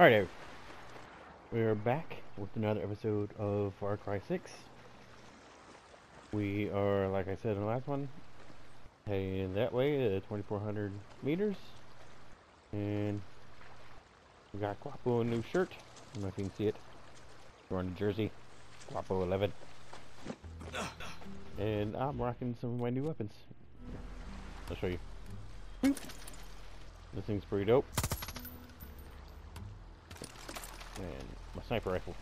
Alright, we are back with another episode of Far Cry 6. We are, like I said in the last one, heading that way at 2400 meters. And we got Guapo a new shirt. I don't know if you can see it. We're on Jersey. Guapo 11. And I'm rocking some of my new weapons. I'll show you. This thing's pretty dope. And my sniper rifle.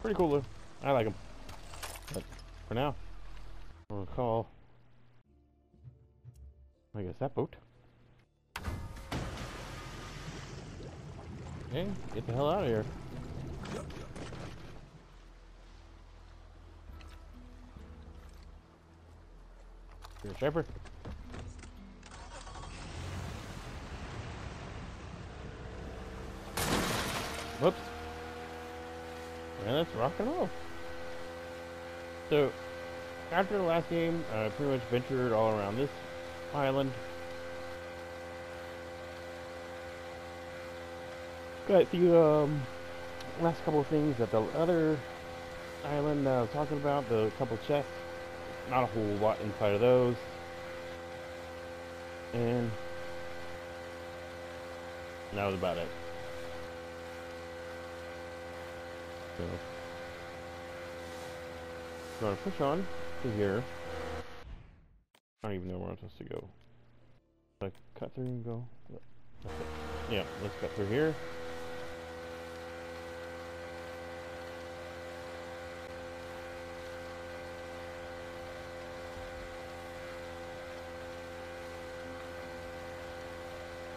Pretty cool though. I like them. But for now, gonna call. I guess that boat. Okay, get the hell out of here. Shepherd. Whoops. And let's rock and roll. So, after the last game, I pretty much ventured all around this island. Got a few, um, last couple of things at the other island I was talking about, the couple chests. Not a whole lot inside of those. And that was about it. So, I'm to push on to here. I don't even know where I'm supposed to go. Like cut through and go. Yeah, let's cut through here.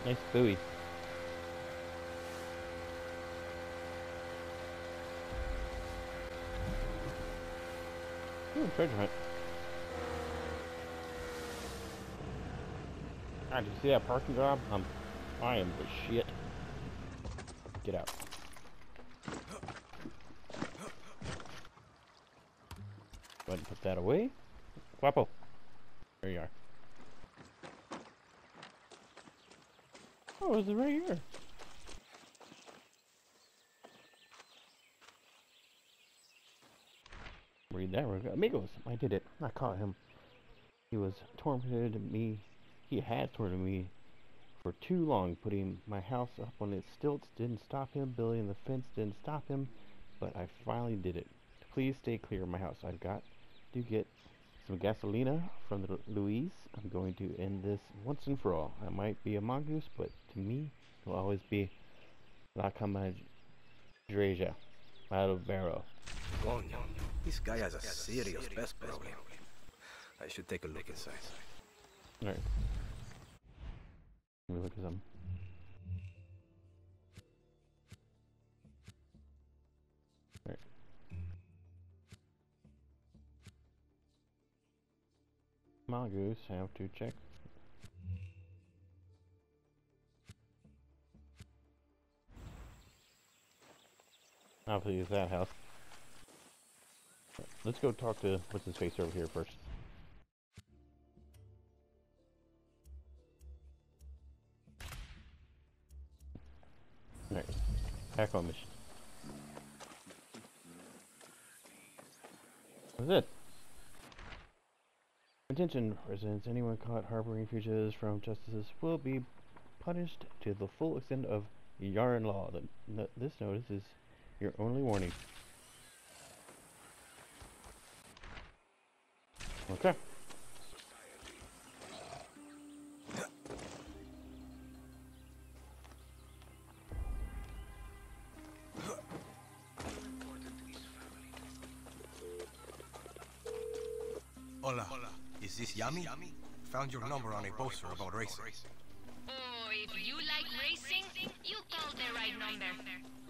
Nice buoy. Treasure hunt. Ah, did you see that parking job? Um, I am the shit. Get out. Go ahead and put that away. Guapo. There you are. Oh, is it right here? Read that. Real Amigos, I did it. I caught him. He was tormented me. He had tormented me for too long. Putting my house up on its stilts didn't stop him. Building the fence didn't stop him. But I finally did it. Please stay clear of my house. I've got to get some gasolina from the Louise. I'm going to end this once and for all. I might be a mongoose, but to me, it will always be La Comadreja, Malvero. Coño, this guy has a serious pest problem. I should take a look inside. Alright. Let me look at them. Alright. Mongoose, have to check. Obviously, use that house. Let's go talk to what's his face over here first. Alright, back on mission. That's it. Attention, residents. Anyone caught harboring fugitives from justices will be punished to the full extent of Yaran law. The, this notice is your only warning. Okay. Hola. Is this Yami? Found your number on a poster about racing. Oh, if you like racing, you called the right number.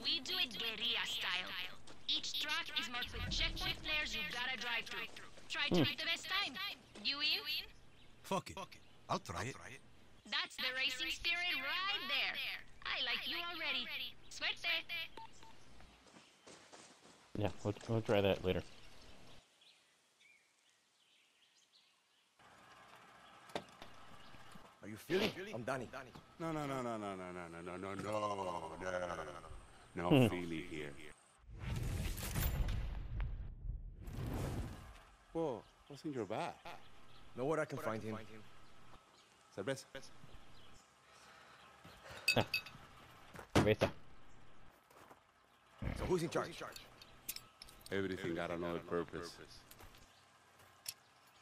We do it guerrilla style. Each track is marked with checkpoint flares you gotta drive through. Try to hmm. make the best time. You in? Fuck it. I'll try it. That's the racing spirit right there. I like you already. Suerte. Yeah, we'll, we'll try that later. Are you Philly, I'm Dani. No, no, no, no, no, no, no, no, no, no, no, no. No Philly here. Whoa, what's in your bag? Know where I can find him? Cerveza. Cerveza. So who's in charge? Everything got another purpose.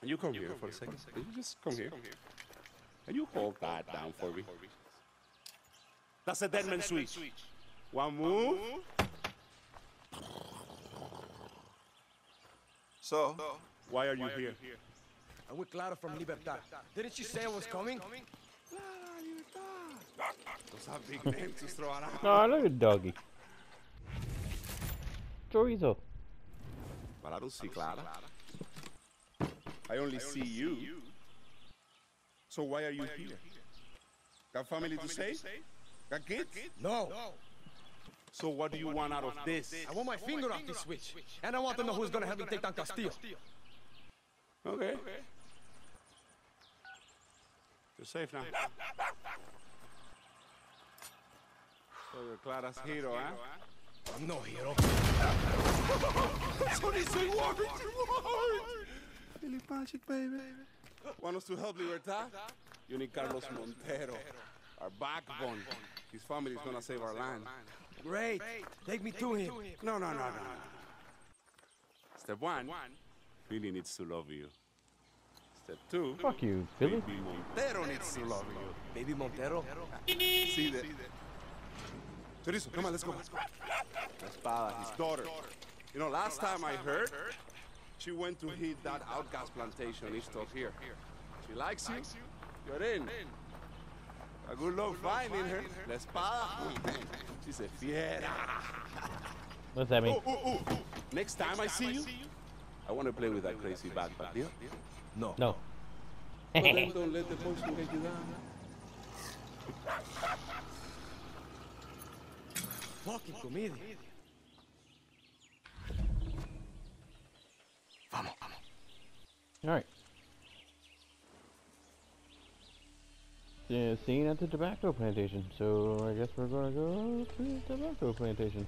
And you come here for a second. You just come here. And you hold that down for me. That's a dead man switch. One move. So, why are you here? I'm with Clara from Libertad. Didn't she say I was coming? Those are big names to throw around. Oh, look at doggy. Chorizo. But I don't see Clara. I only see you. So why are you here? Got family to save? Got kids? No. So what do you want out of this? I want my finger off this switch. And I want to know who's gonna help me take down Castillo. Okay. You're safe now. So you're Clara's hero, huh? I'm no hero. Philly Magic, baby. Want us to help Libertad? You need Carlos Montero, our backbone. His family is gonna save our land. Great. Take me to him. No, no, no, no, no. Step one, Philly needs to love you. Step two, Fuck you, Philly. Baby Montero needs to love you. Baby Montero. Ah, see that? Chorizo, come on, let's go. La Espada, his ah, daughter. You know, last time I heard, she went to hit that outcast plantation east of here. She likes you, you're in. A good luck finding her. La Espada, ah. she's a fiera. What's that mean? Ooh, ooh, ooh, ooh. Next time I see you, I want to play with that crazy backpack, deal? No. No. But then don't let the poison get you down. Fucking. Vamos, vamos. Alright. Yeah, seen at the tobacco plantation. So I guess we're gonna go to the tobacco plantation.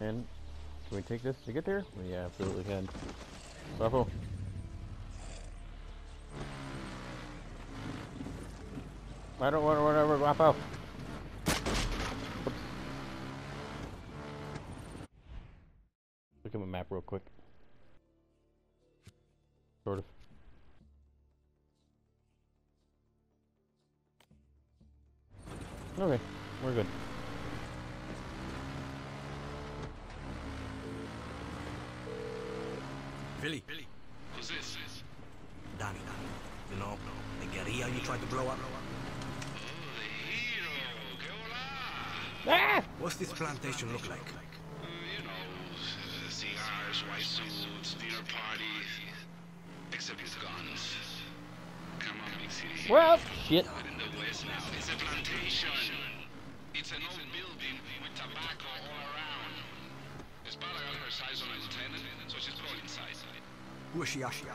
And can we take this to get there? We absolutely can. Buffalo. I don't want to run over. Oops. Look at my map real quick. Sort of. This plantation look like? Uh, you know, cigars, white suits, dinner parties. Except with guns. Come on, big city. Well, shit. But in the west now, it's a plantation. It's an old building with tobacco all around. Espada got her size on a lieutenant, so she's brought inside. Who is she, Ashia?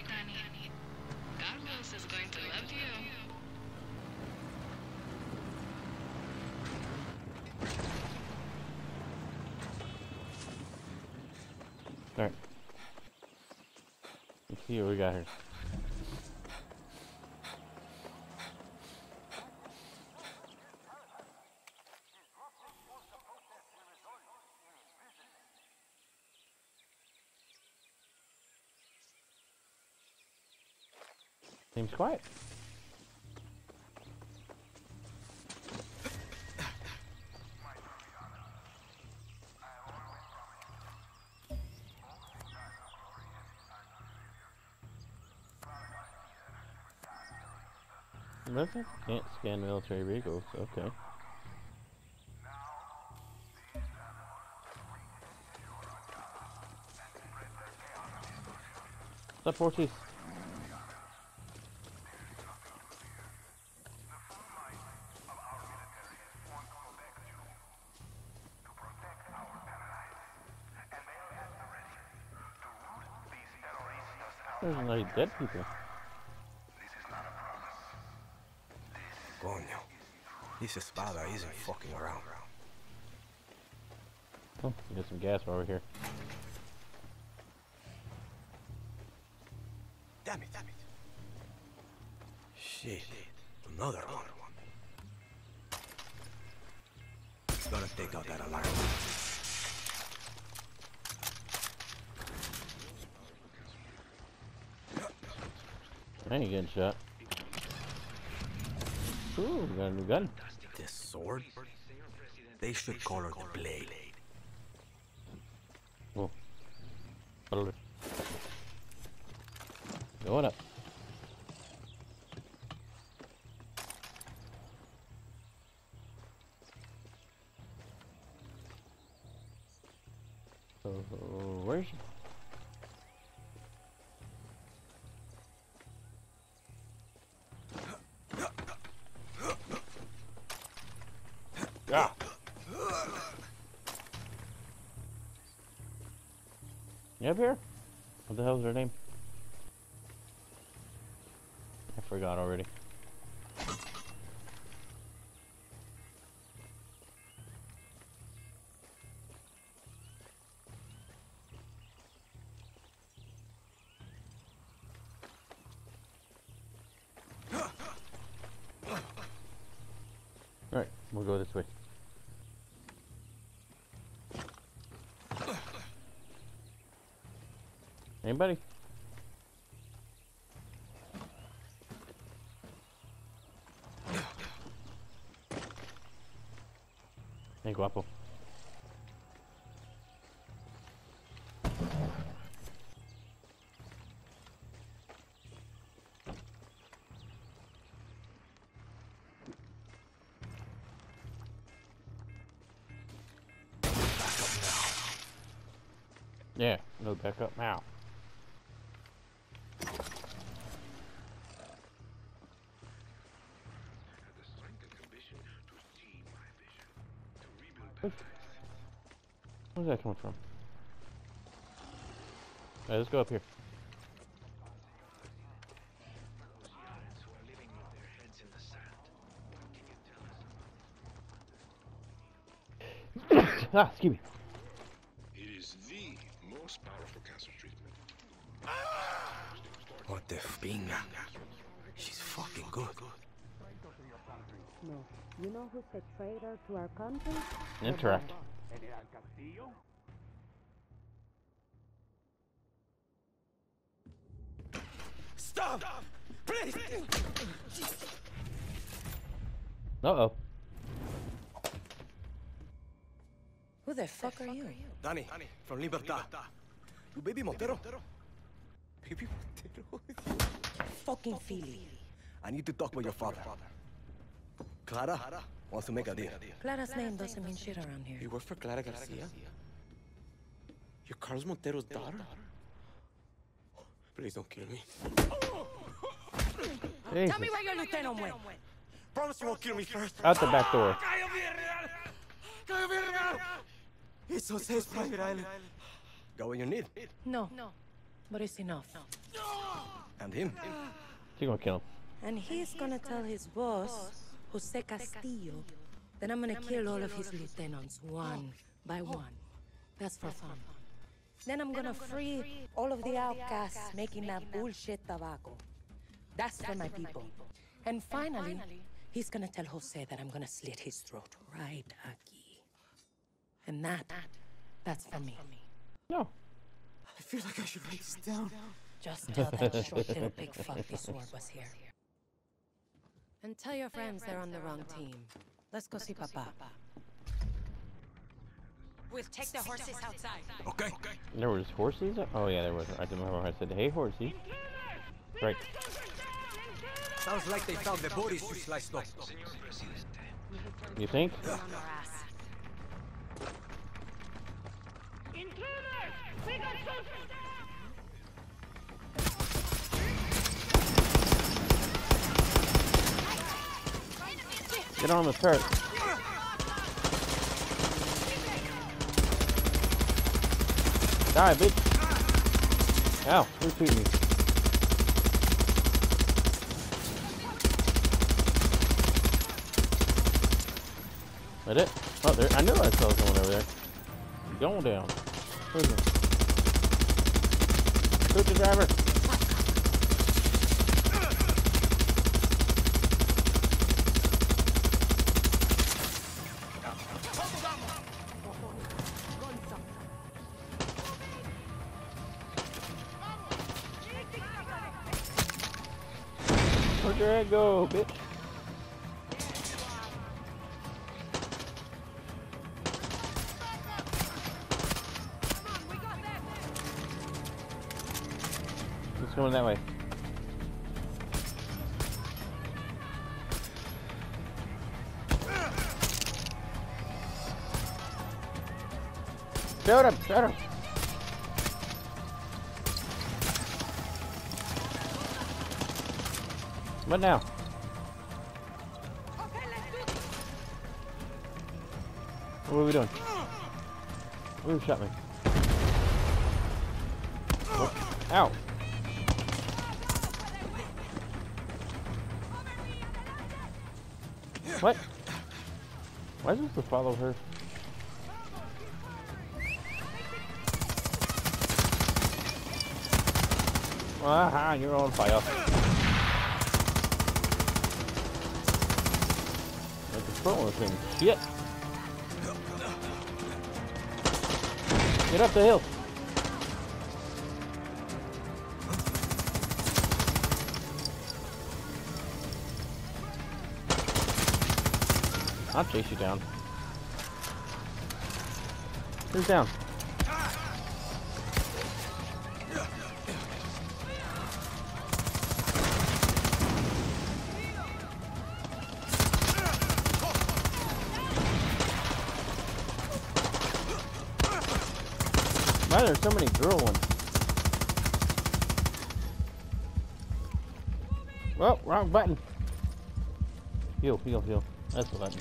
it's quiet. Can't scan military vehicles, okay. What's forties. Dead people. Coño. This espada isn't fucking around. Oh, get some gas while we're here. Shot. Ooh, we got a new gun. This sword? They should call her the Blade. Oh. Alert. Going up. We'll go this way. Anybody? Yeah, no backup now. Where's that coming from? Let's go up here. ah, excuse me. The finga? She's fucking good. No. You know who's a traitor to our country? Interact. Stop! Please! Uh oh. Who the fuck are you? Dani, from Libertad. You baby Montero? Baby Montero? Fucking Philly. I need to talk with your father. Clara wants to make a deal. Clara's name doesn't mean shit around here. You work for Clara Garcia? You're Carlos Montero's daughter? Please don't kill me. Jesus. Tell me where your lieutenant went. Promise you won't kill me first. Out the back door. It's Jose's private island. Got what you need. No. No. But it's enough. And him. She's gonna kill him. And he's gonna tell his boss, Jose Castillo, that I'm gonna kill all of his lieutenants one by one. That's for fun. Then I'm gonna free all of the outcasts making that bullshit tobacco. That's for my people. And finally, he's gonna tell Jose that I'm gonna slit his throat right aquí. And that, that's for me. No. I feel like I should write this down. Just tell that short little big fuck this sword was here. And tell your friends they're on the wrong team. Let's go see Papa. We'll take the horses outside. Okay. There was horses? Oh yeah, there was. I don't remember. I said, "Hey, horsey." Right. Sounds like they found the bodies you sliced up. You think? Get on the turret. Die, bitch. Ow, who's shooting me? That it? Oh, there. I knew I saw someone over there. Going down. It? Shoot the driver. Go, bitch? It's going that way. Shoot him! Shoot him! What now? What are we doing? Who shot me? What? Ow! What? Why is this to follow her? Aha, you're on fire. Like the front one thing. Shit! Get up the hill! I'll chase you down. Who's down? Why are there so many girl ones? Well, wrong button. Heal, heal, heal. That's the button.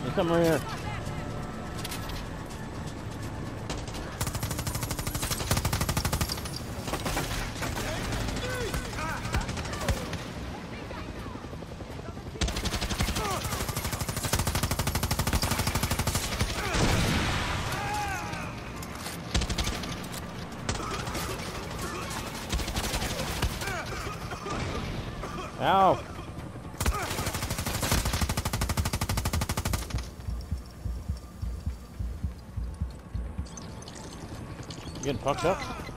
There's something right here. Ow! You getting fucked up?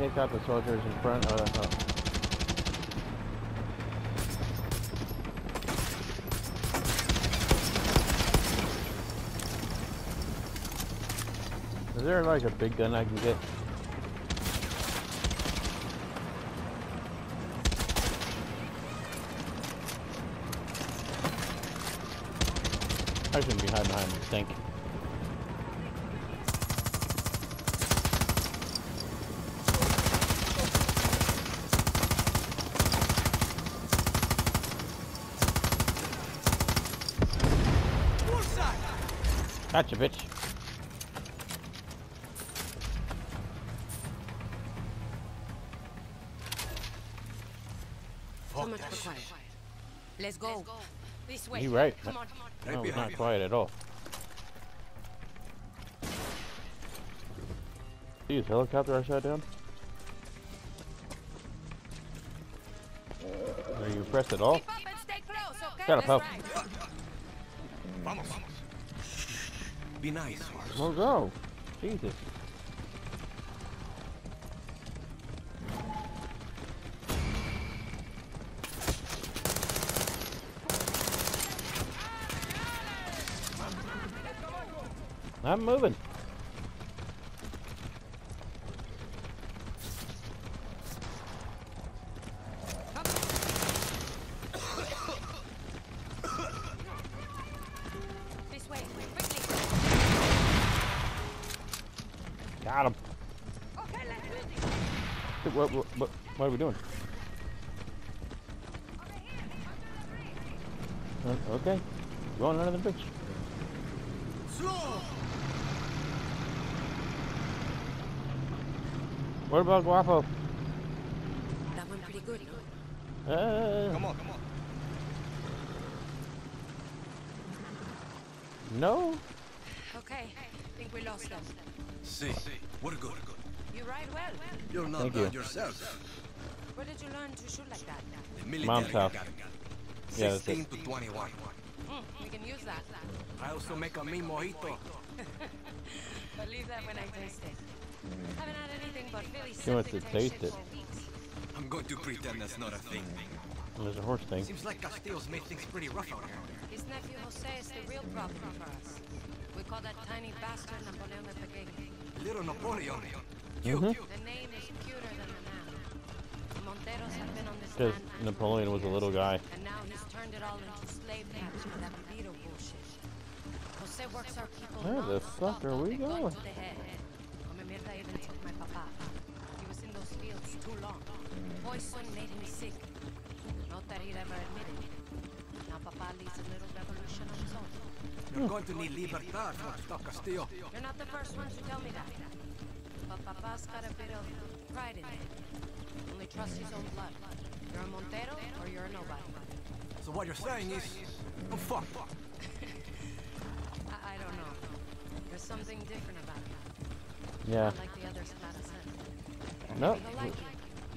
Take out the soldiers in front. Uh, uh, Is there like a big gun I can get? I shouldn't be hiding behind this tank. Gotcha, bitch. So much for quiet. Let's go. Let's go. This way. You're right. Come on, come on. No, it's not quiet at all. These helicopter I shot down? Are you pressed at all? Shut up, help. Vamos, vamos. Be nice, Mars. Oh, go. Jesus. I'm moving. Doing? Uh, okay. Going under the bridge. What about Guapo? That went pretty good, no? Uh, Come on, come on. no. Okay, I think we lost them. See, we're good. You ride well. You're not Thank bad you. yourself. Where did you learn to shoot like that? The military Mom's house. Yeah, that's 16 to 21. Hmm, we can use that. I also make a mean mojito. Believe that when I taste it. Haven't had anything but Philly She wants to taste it. for weeks. I'm going to pretend that's not a thing. There's a horse thing. Seems like Castillo's made things pretty rough out here. His nephew Jose is the real problem for us. We call that tiny bastard Napoleon the Pequeño. Little Napoleon. Mhm. The name Because Napoleon was a little guy. And now he's turned it all into slave camps with that Viviro bullshit. Jose works our people Where the fuck are we going? to the head. Come mierda even took my papa. He was in those fields too long. Poison made him sick. Not that he'd ever admit it. Now papa leads a little revolution on his own. You're going to need libertad for stop Castillo. You're not the first one to tell me that. But papa's got a bit of pride in it. Only trusts his own blood. You're a Montero or you're a nobody. So what you're saying is, oh, I'm fucked. I, I don't know. There's something different about you. Yeah. Like the others No. Like you.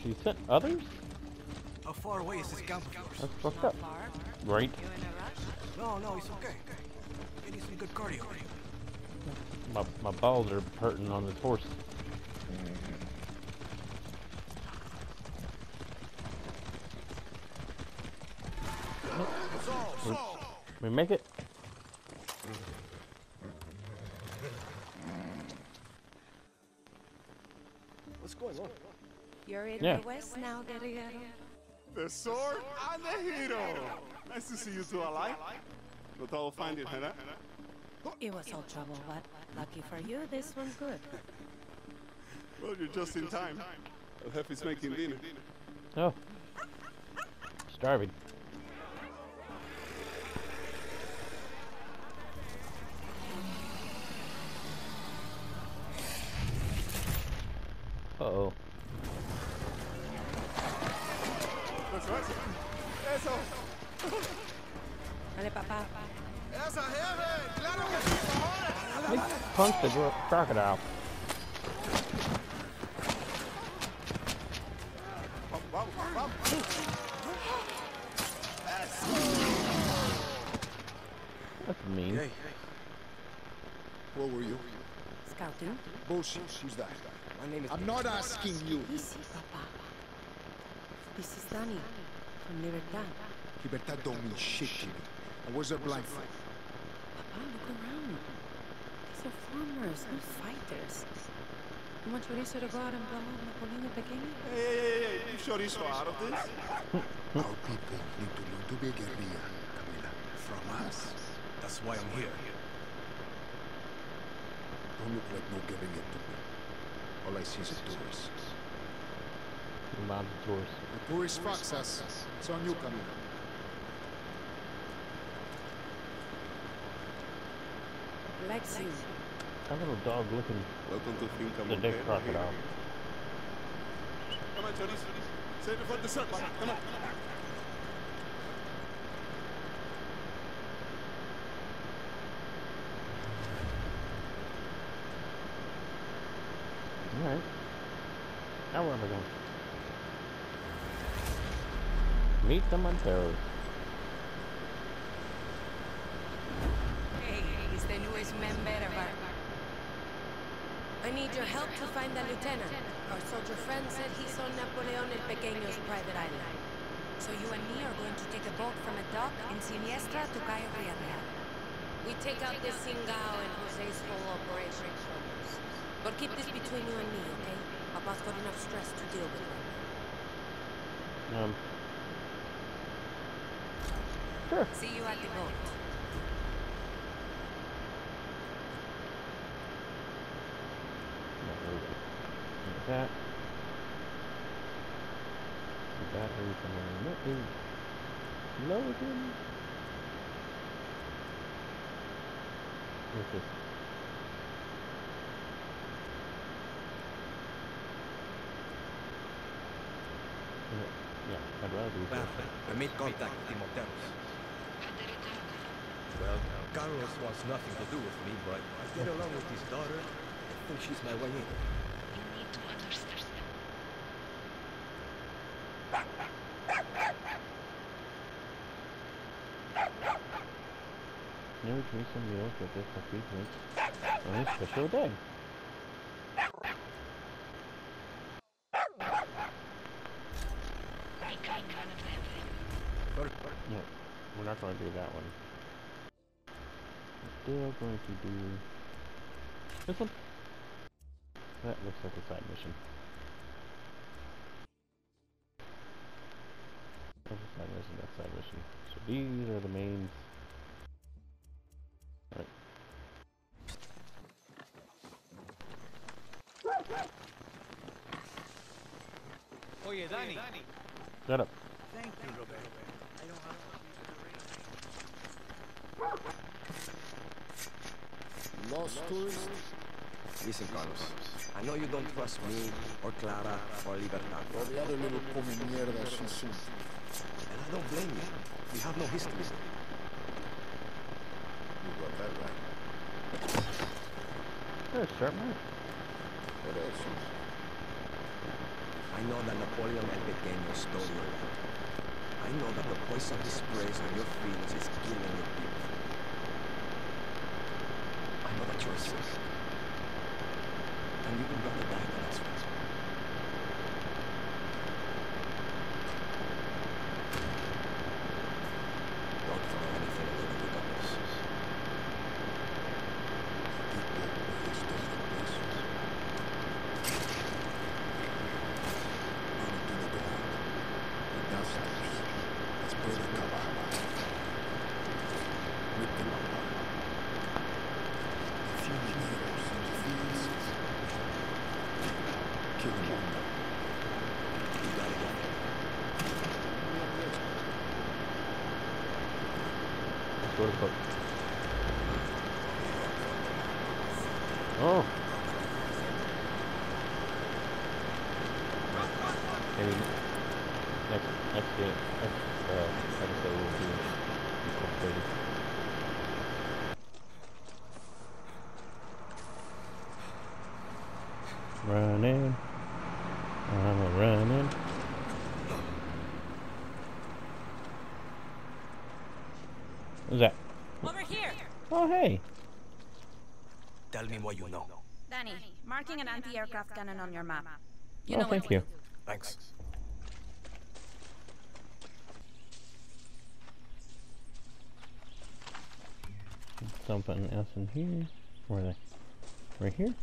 She sent others? How far away is this camp of yours? That's fucked up. far. Right. You in a rush? No, no, it's okay. You need some good cardio. My, my balls are hurting on this horse. We make it? What's going on? You're in Yeah. the West now, guerrero. The sword and the hero. Nice to see you two alive. No trouble finding her, huh? It was all trouble, but lucky for you, this one's good. Well, you're just in time. El Jefe's making dinner. Oh. Starving. Uh-oh. Dale, papá. Esa jefe. Claro que sí, cojones. Punch the gro- crocodile. That's mean. Hey, What were you? Scouting. Bullshit. Who's that? My name is... I'm not asking you. Easy, papa. This is Dani from Libertad. Libertad don't mean shit to me. And where's her blindfold? Papa, look around. These are farmers, not fighters. You want chorizo to go out and blow up Napoleon the Pequeño? Hey, hey, hey, hey. You sure he's out of this? Our people need to learn to be guerrilla, Camila. From us. That's why I'm here. Don't look like no guerrilla to me. All I see is a tourist. Mom's tours. The tourist fucks us. It's on you, Camila. Likes you. That little dog looking Welcome to Finca the dead Montero. crocodile. Come on, Chorizo. Save it for dessert, man. Come on. Meet Hey, he's the newest member of our... I need your help to find the lieutenant. Our soldier friend said he saw Napoleon El Pequeño's private island. So you and me are going to take a boat from a dock in Siniestra to Cayo Villarreal. We take out the Singao and Jose's whole operation from us. But keep this between you and me, okay? Papa's got enough stress to deal with right now. Um. Sure. See you at the boat. No, there we go. Like that. The battery from my remote is loading. What's this? Yeah, I'd rather do Well, this. I made contact with the Monteros. How did it go? Well, Carlos wants nothing to do with me, but I get along with his daughter. I think she's my way in. You need to understand. Never drink some meals with this coffee drink on a special day. I got one of them. Yeah, we're not going to do that one. We're still going to do this one. That looks like a side mission. That's a side mission, that's side mission. So these are the mains. Alright. Oye, Dani. Shut up. Thank you, Roberto. Lost tourist? Listen, Carlos. I know you don't me, or Clara, or Libertad. Rodeado little come mierda she soon. And I don't blame you. We have no history. You got that right. There's sharp knife. What else? I know that Napoleon El Pequeño stole your land. I know that the poison he sprays on your fields is killing your people. I know that you're sick. And you would rather die than us. Don't throw anything into the Carlos. Let's put it cover. With the mama. A few meters in the fields. Kill them all. You gotta get there. Let's go to book. Oh. Maybe next next game next uh, episode will be incorporated. Running. I'm a running. What's that? Over here! Oh hey. Tell me what you know. Dani, marking an anti-aircraft cannon on your map. You oh know thank you. to do. Thanks. Something else in here. Where are they? Right here.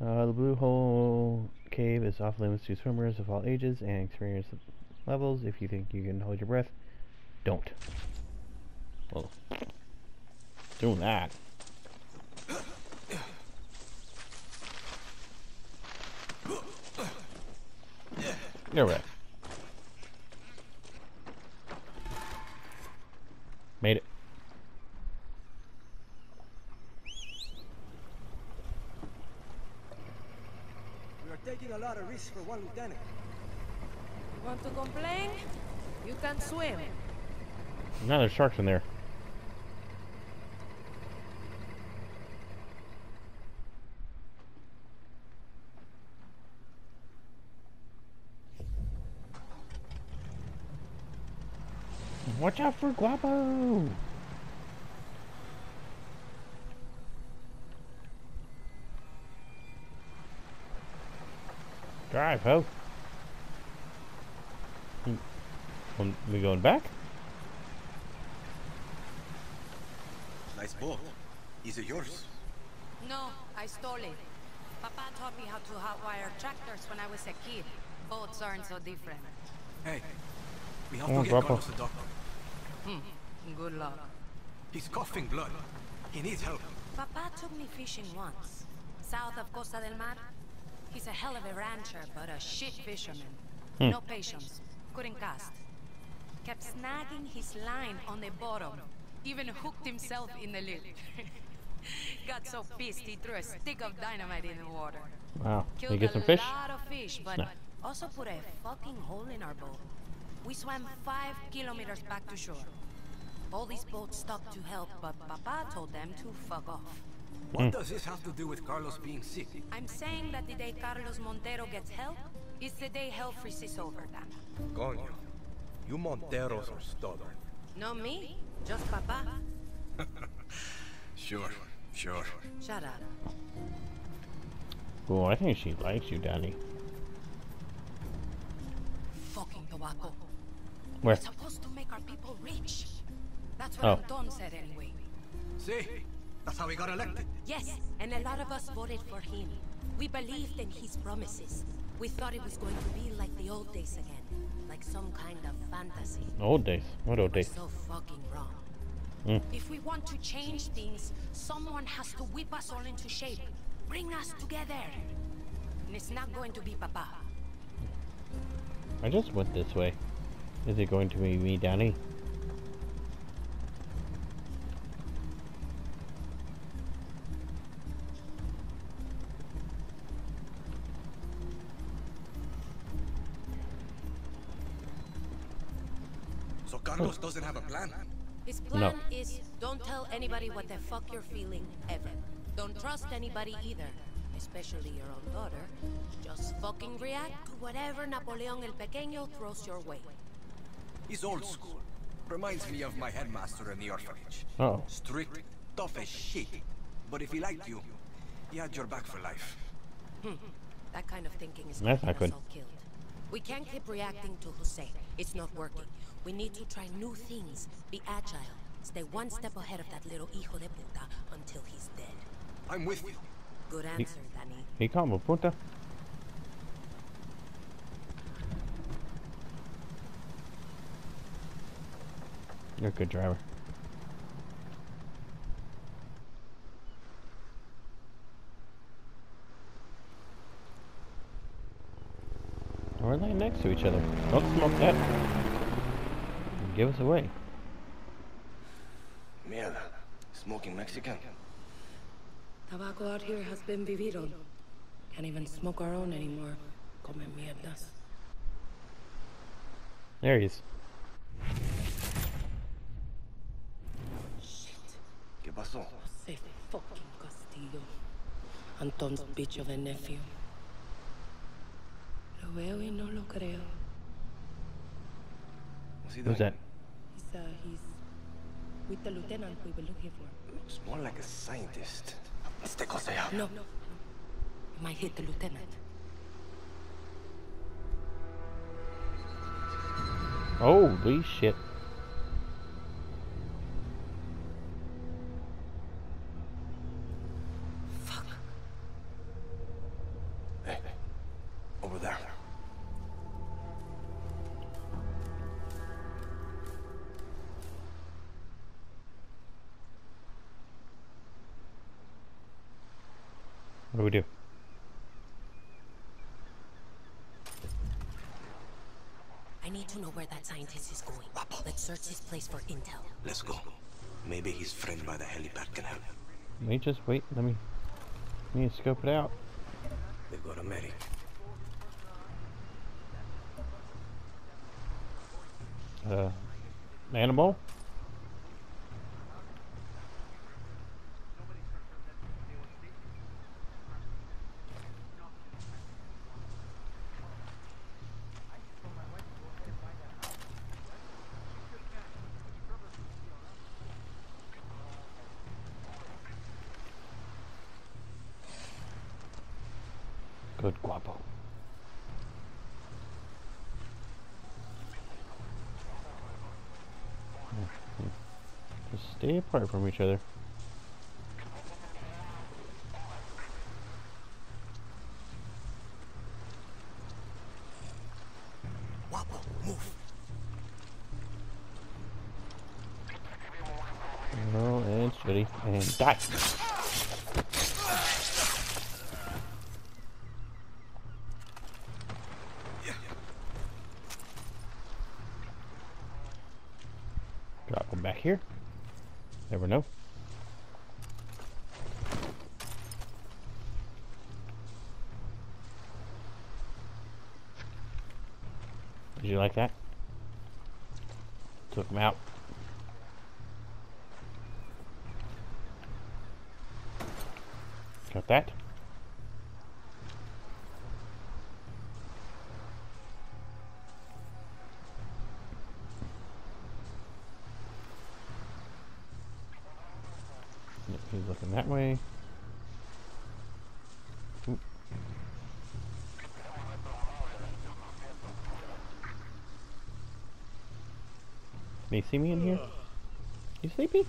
Uh, the blue hole cave is off limits to swimmers of all ages and experience levels. If you think you can hold your breath, don't. Well, doing that. You're right. Made it. We are taking a lot of risks for one lieutenant. Want to complain? You can swim. Now there's sharks in there. Watch out for Guapo! Drive, ho. Hmm. Um, we going back? Nice boat. Is it yours? No, I stole it. Papa taught me how to hotwire tractors when I was a kid. Boats aren't so different. Hey, we have Come on, to get Papa. Carlos a doctor. Hmm, good luck. He's coughing blood. He needs help. Papa took me fishing once, south of Costa del Mar. He's a hell of a rancher, but a shit fisherman. Hmm. No patience. Couldn't cast. Kept snagging his line on the bottom. Even hooked himself in the lip. Got so pissed he threw a stick of dynamite in the water. Wow. Killed You get a some fish? lot of fish, but No. also put a fucking hole in our boat. We swam five kilometers back to shore. All these boats stopped to help, but Papa told them to fuck off. What hmm. does this have to do with Carlos being sick? I'm saying that the day Carlos Montero gets help is the day hell freezes over them. Coño. You Monteros are stubborn. No me, just Papa. Sure, sure. Shut up. Well, I think she likes you, Dani. Fucking tobacco. Where? It's supposed to make our people rich. That's what Oh. Anton said anyway. See? That's how he got elected. Yes, and a lot of us voted for him. We believed in his promises. We thought it was going to be like the old days again. Like some kind of fantasy. Old days. What old We're days? so fucking wrong. Mm. If we want to change things, someone has to whip us all into shape. Bring us together. And it's not going to be Papa. I just went this way. Is it going to be me, Dani? So Carlos doesn't have a plan. His No. plan is don't tell anybody what the fuck you're feeling ever. Don't trust anybody either, especially your own daughter. Just fucking react to whatever Napoleon el Pequeño throws your way. He's old school. Reminds me of my headmaster in the orphanage. Oh. Strict, tough as shit. But if he liked you, he had your back for life. Hmm. That kind of thinking is That's getting not us good. all killed. We can't keep reacting to Jose. It's not working. We need to try new things. Be agile. Stay one step ahead of that little hijo de puta until he's dead. I'm with you. Good answer, Dani. He como oh, puta. You're a good driver. We're laying next to each other. Don't smoke that. Give us away. Mierda. Smoking Mexican. Tobacco out here has been vivido. Can't even smoke our own anymore. Come mierdas. There he is. Shit. ¿Qué pasó? Jose fucking Castillo. Anton's bitch of a nephew. Lo veo y no lo creo. What's he Who's that? He's, uh, he's with the lieutenant we were looking for. Looks more like a scientist. Este cosa ya. No, no. We might hit the lieutenant. Holy shit. Search his place for intel. Let's go. Maybe his friend by the helipad can help. Let me just wait. Let me. Let me scope it out. They've got a medic. Uh, animal. Good guapo. Hmm, hmm. Just stay apart from each other. Guapo, move. No, and steady, and die. See me in here? You sleepy?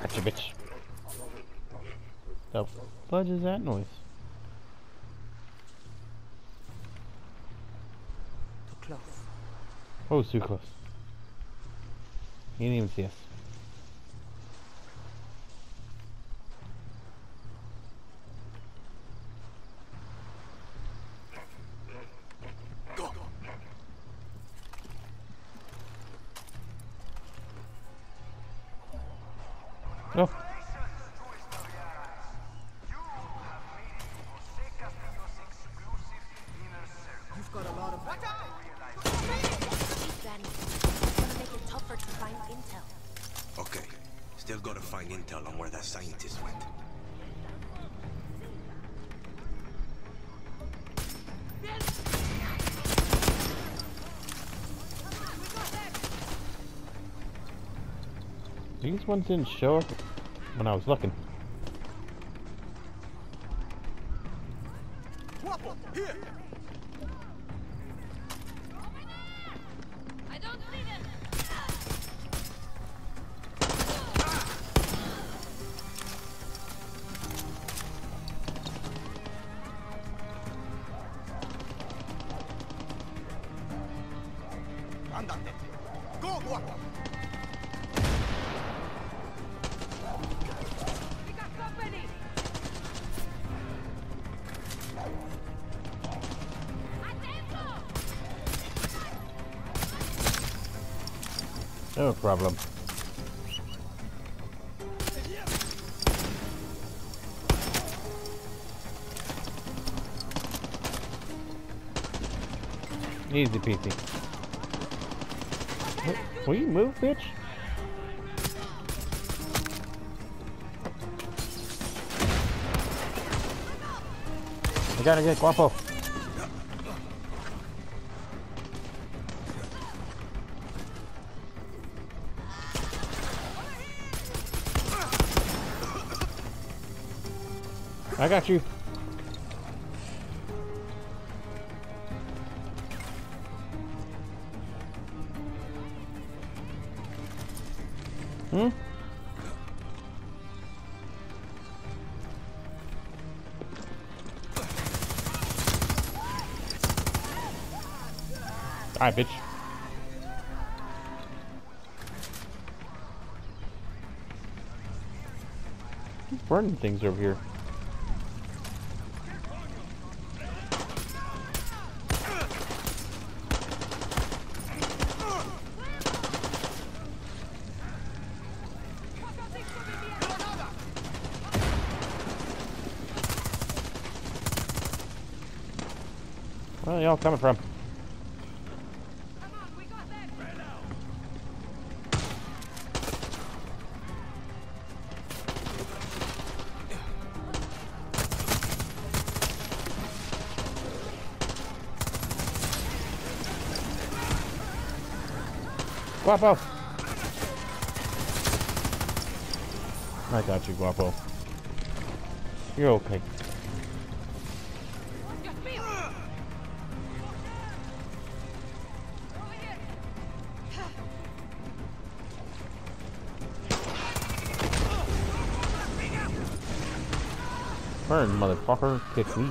Gotcha, bitch. The fudge is that noise? Too close. Oh, it's too close. He didn't even see us. Ones didn't show up when I was looking. Problem. Easy peasy. Will- you move, bitch? I gotta get Guapo. I got you. Hmm? Die, bitch. Burning things over here. Y'all coming from? Guapo! I got you, Guapo. You're okay. Burn, motherfucker. Kick me.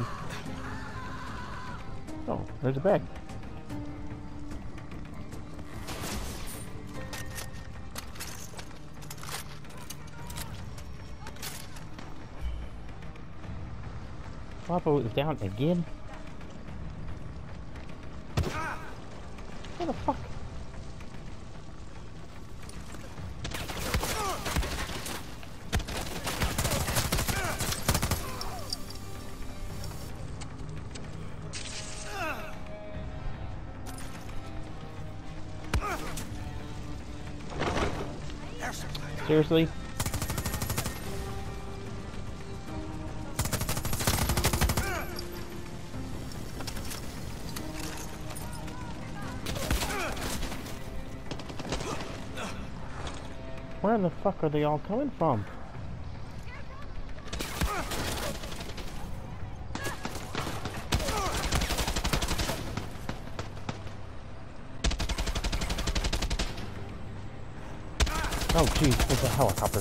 Oh, there's a bag. Guapo is down again. What the fuck? Seriously? Where the fuck are they all coming from? Oh jeez, there's a helicopter.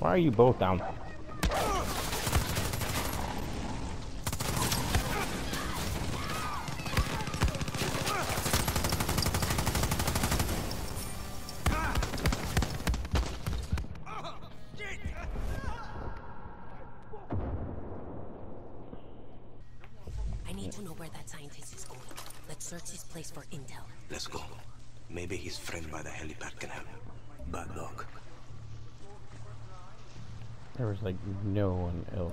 Why are you both down?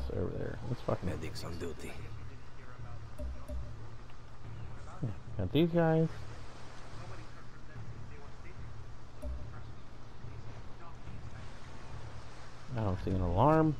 Else over there. Let's fucking Medics on duty. got these guys. I don't see an alarm.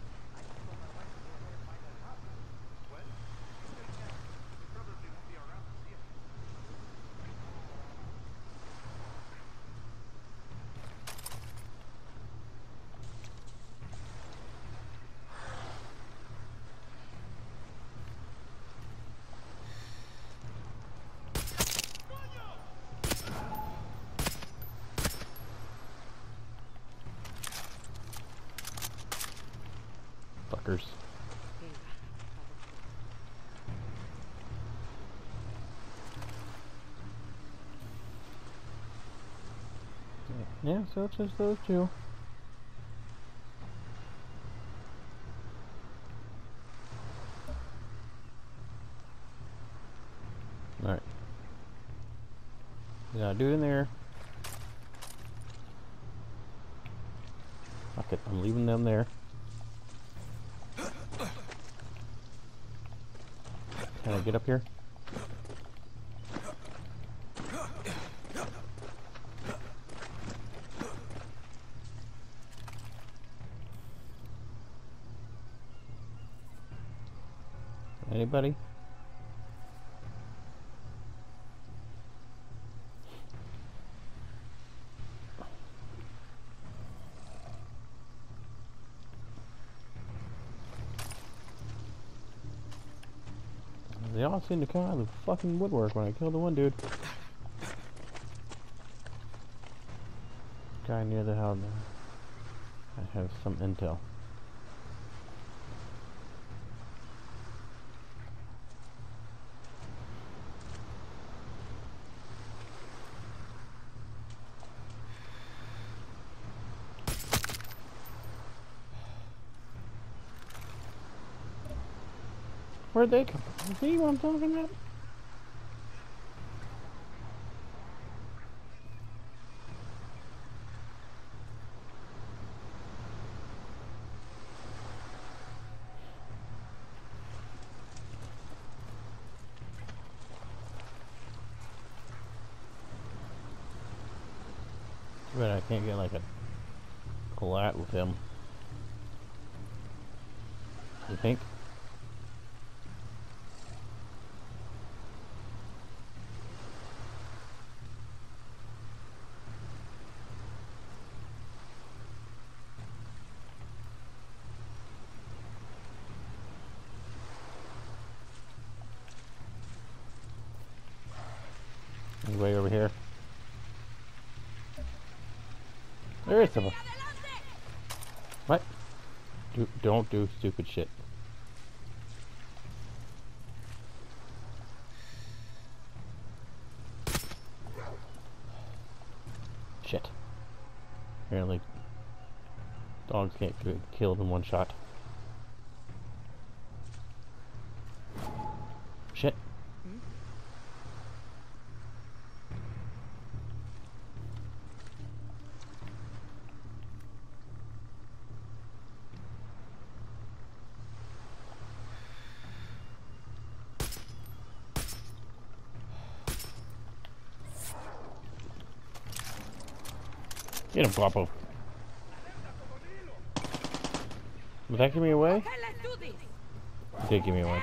So it's just those two. Alright. Yeah, do it in there. Fuck it, I'm leaving them there. Can I get up here? Anybody? They all seem to come out of the fucking woodwork when I killed the one dude. Guy near the house. I have some intel. Where'd they come from? See what I'm talking about? But I can't get like a collat with him. You think? Way over here. There is someone. What? Do, don't do stupid shit. Shit. Apparently, dogs can't get killed in one shot. Get him, Guapo. Would that give me away? It did give me away.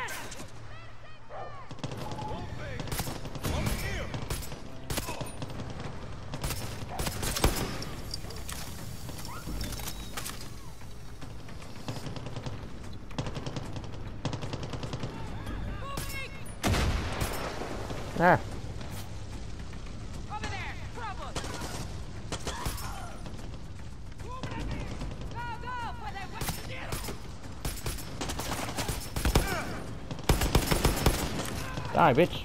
Ah. Die, bitch.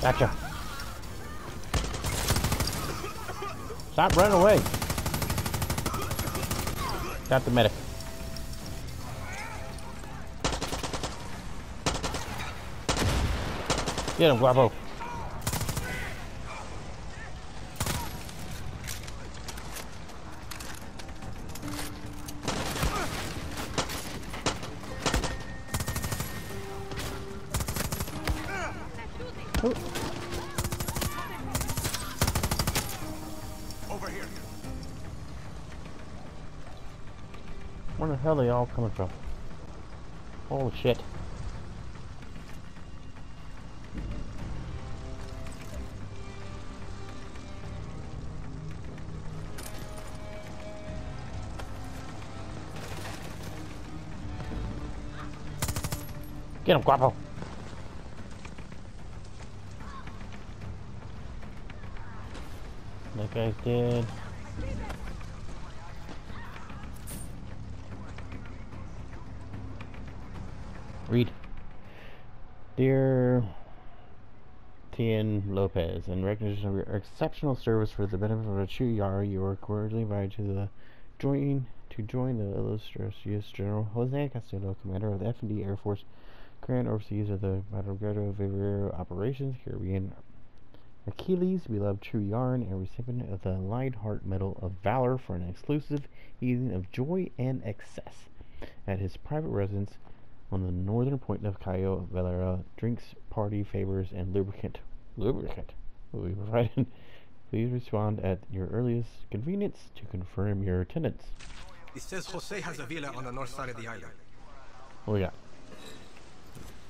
Gotcha. Stop running away. Got the medic. Get him, Guapo. Over here. Where the hell are they all coming from? Get him, Guapo. That guy's dead. Read. Dear Tien Lopez, in recognition of your exceptional service for the benefit of the Chu Yar, you are cordially invited to the join to join the illustrious U.S. General Jose Castillo, commander of the FND Air Force, current overseas of the Madrugada Viviro Operations, Caribbean Achilles, beloved True Yaran, and recipient of the Lionheart Medal of Valor for an exclusive evening of joy and excess at his private residence on the northern point of Cayo Valera. Drinks, party favors, and lubricant. Lubricant will be provided. Please respond at your earliest convenience to confirm your attendance. It says Jose has a villa on the north side of the island. Oh, what we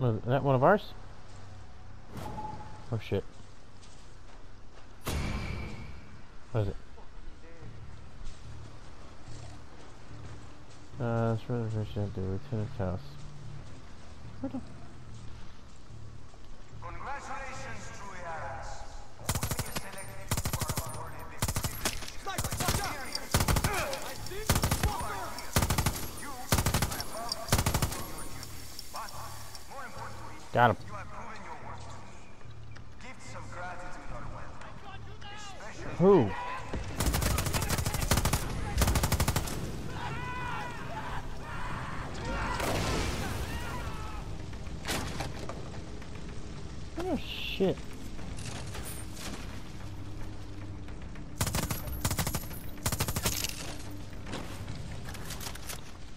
Was that one of ours? Oh shit. What is it? Uh, it's really at the lieutenant's house. Where the Congratulations, True Yarans. Only a select few are already victims. Got him. Who? Oh shit.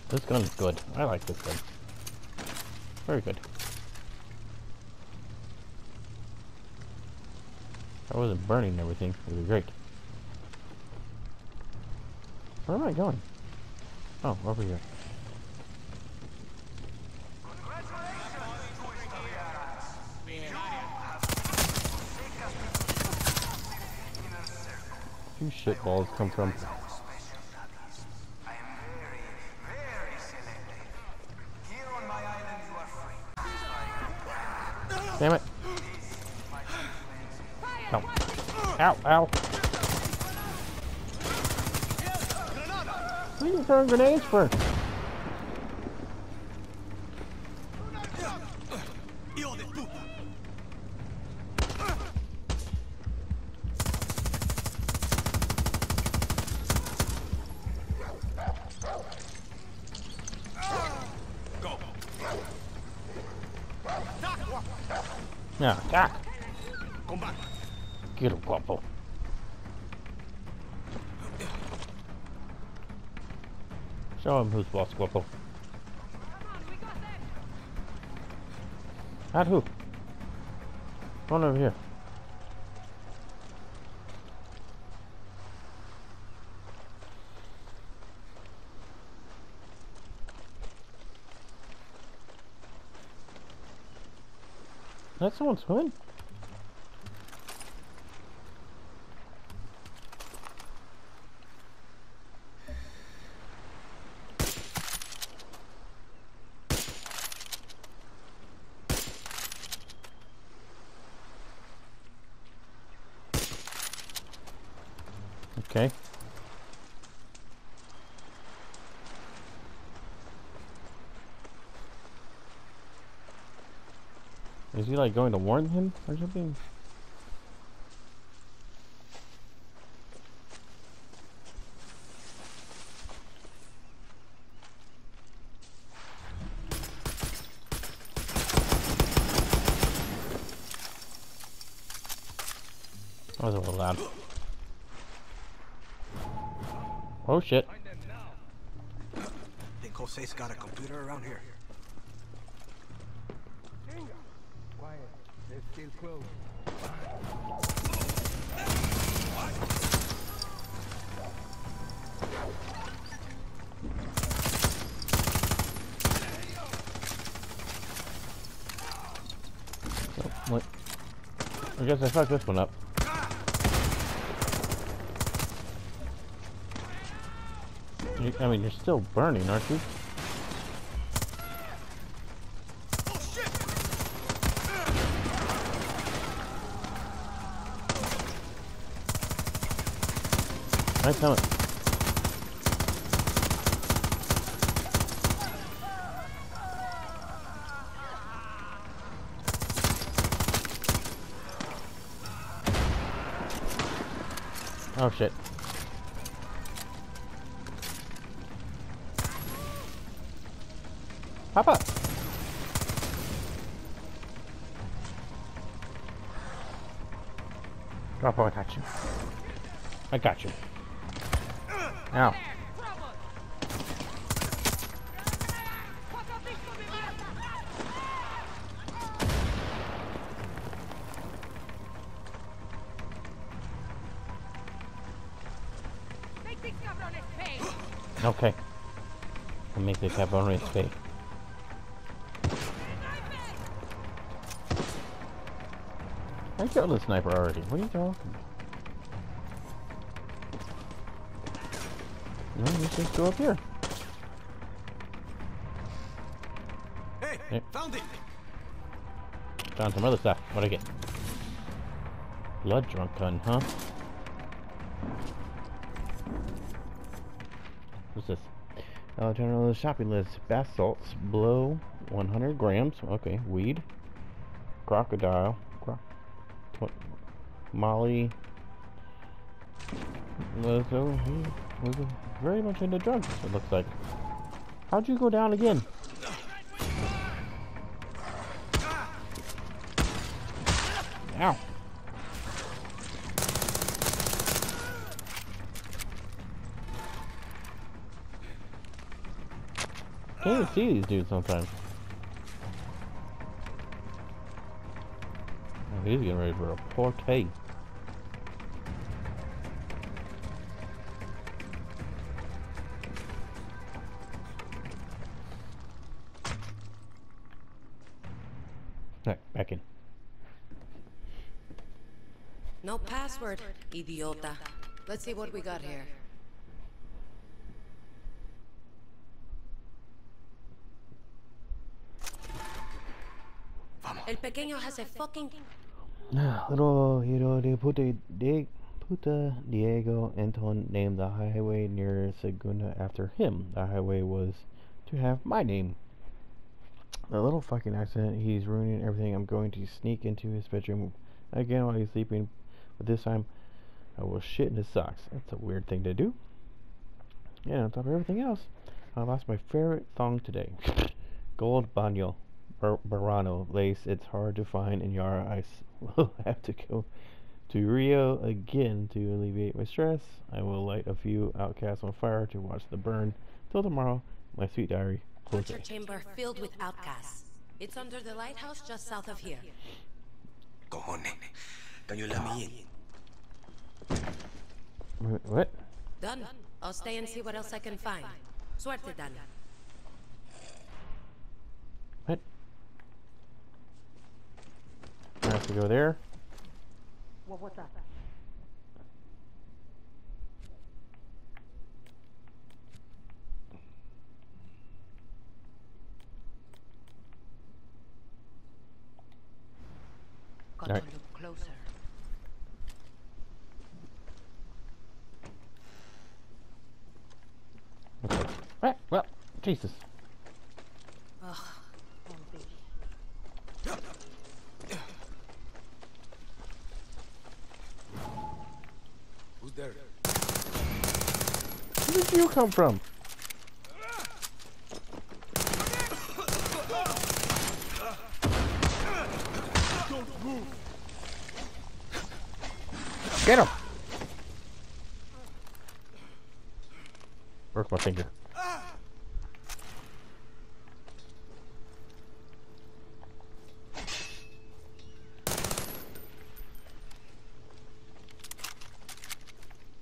This gun's good. I like this. Very good. I wasn't burning everything. It would be great. Where am I going? Oh, over here. Two shitballs come from. Throwing grenades for? No, attack! Get him, guapo. Show him who's boss, guapo. At who? Come on over here. That someone swimming? Okay. Is he like going to warn him or something? That was a little loud. Oh shit. Think Jose's got a computer around here? Still close. Oh? I guess I fucked this one up. I mean, you're still burning, aren't you? Nice helmet. Oh shit. Papa! Oh, Drop, I got you. I got you. Ow. Okay. I'll make the cabrones pay. I killed the sniper already. What are you talking? No, just go up here. Hey, Hey. found it! Found some other stuff. What'd I get? Blood drunk gun, huh? What's this? Uh, general shopping list. Bath salts, blow, 100 grams. Okay, weed. crocodile, cro tw Molly was, uh, he was very much into drugs, it looks like. How'd you go down again? Ow. Can't even see these dudes sometimes. Oh, he's getting ready for a party. Right, idiota. Let's see what we got here. El pequeño has a fucking Little Hiro de Puta, de Puta Diego Anton named the highway near Segunda after him. The highway was to have my name. A little fucking accident. He's ruining everything. I'm going to sneak into his bedroom again while he's sleeping, but this time I will shit in his socks. That's a weird thing to do. Yeah, on top of everything else, I lost my favorite thong today. Gold Banyo Bar Barano lace. It's hard to find in Yara. I will have to go to Rio again to alleviate my stress. I will light a few outcasts on fire to watch the burn. Till tomorrow, my sweet diary. torture Jose. chamber filled with outcasts. It's under the lighthouse just south of here. Cojones. Can you let me in? Wait, What? Done. I'll stay and see what else I can find. Suerte, Dan. What? I have to go there. What was that? Alright. to look closer. Okay. Right. Well, Jesus. Ugh. Who's there? Where did you come from? Don't move. Get him! Work my finger.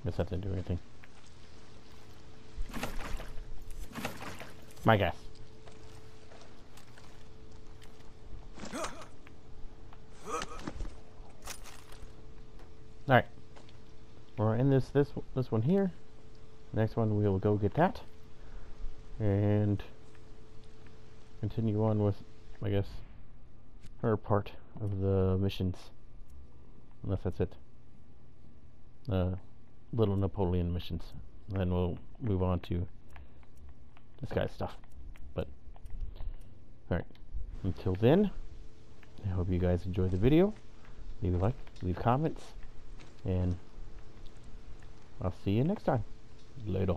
Guess that didn't do anything. My guess. Alright. We're in this this this one here. Next one we'll go get that. And continue on with I guess her part of the missions. Unless that's it. Uh little Napoleon missions. Then we'll move on to this guy's stuff. But alright. Until then, I hope you guys enjoyed the video. Leave a like, leave comments, and I'll see you next time. Later.